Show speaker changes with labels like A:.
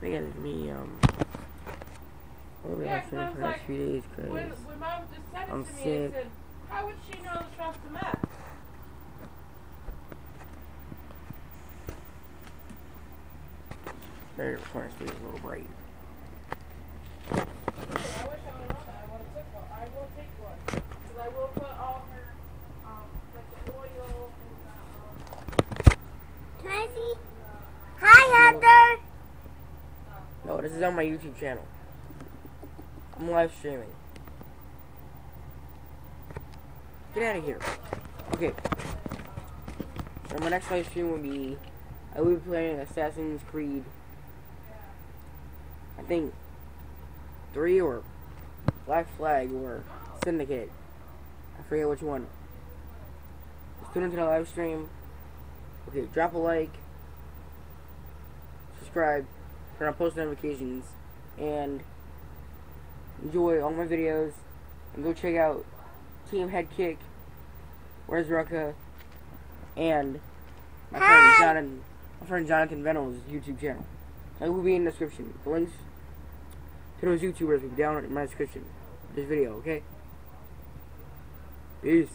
A: think it's me, um, was
B: Yeah,
A: I
B: 'cause I
A: for the next few days,
B: When,
A: because
B: when mom just sent it
A: I'm
B: to me,
A: sick.
B: I said, how would she know to trust the map?
A: recording speed is a little bright.
B: I wish I would have known that. I would have took one. I will take one. Because I will put all her, um, like the oil and the, um,
C: Can I see? Hi, Hunter.
A: No, this is on my YouTube channel. I'm live streaming. Get out of here. Okay. So my next live stream will be, I will be playing Assassin's Creed. I think three or Black Flag or Syndicate. I forget which one. Just tune into the live stream. Okay, drop a like, subscribe, turn on post notifications, and enjoy all my videos. And go check out Team Head Kick, Where's Rucka, and my friend Jonathan, my friend Jonathan Venables' YouTube channel. It will be in the description. The links to those YouTubers will be down in my description of this video, okay? Peace.